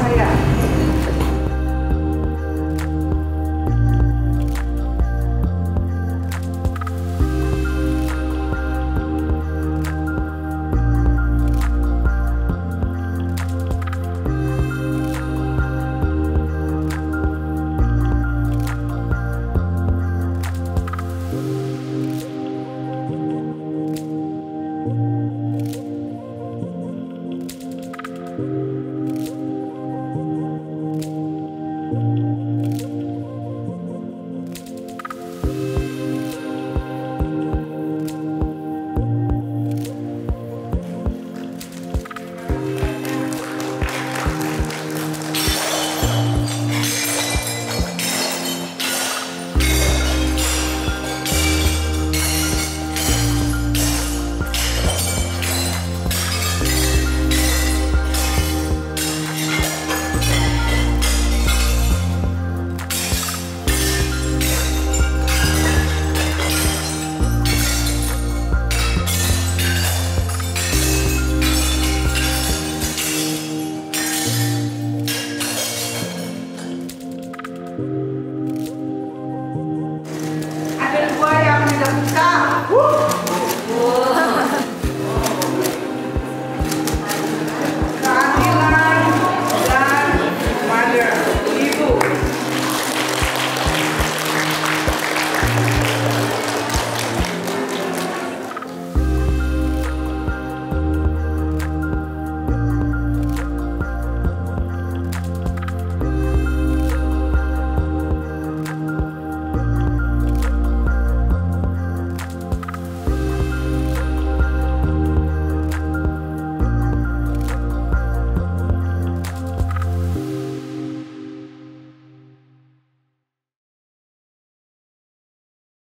allá.